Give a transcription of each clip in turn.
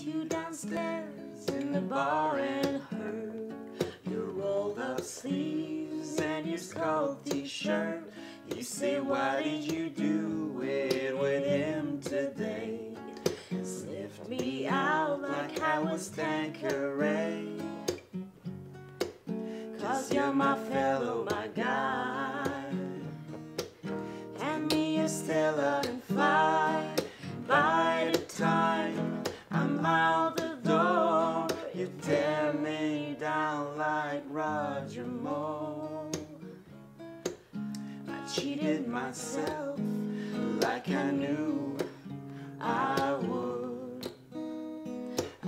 you downstairs in the bar and heard your rolled up sleeves and your skull t-shirt. You say, why did you do it with him today? Sniffed me out like I was Tanqueray. Cause you're my fellow, my guy. Hand me a Stella and fly. Roger Moore. I cheated myself like I knew I would.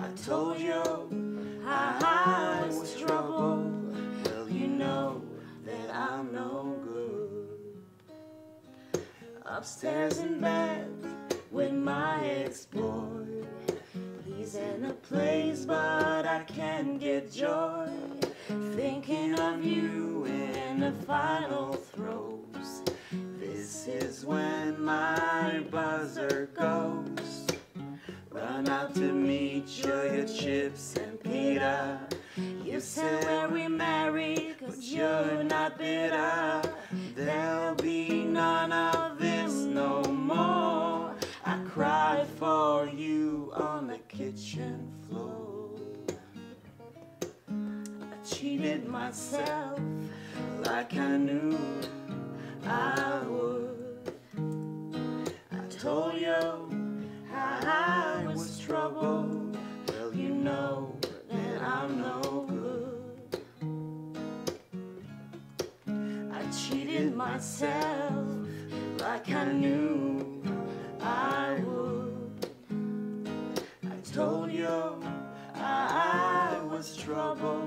I told you I was trouble. Well, you know that I'm no good. Upstairs in bed with my ex-boy. He's in a place, but I can't get joy. Thinking of you in the final throes. This is when my buzzer goes. Run out to meet you, your chips and pita. You said when we marry, cause you're not bitter. There'll be none of this no more. I cried for you on the kitchen floor. I cheated myself like I knew I would. I told you I was trouble. Well, you know that I'm no good. I cheated myself like I knew I would. I told you I was trouble. Well, you know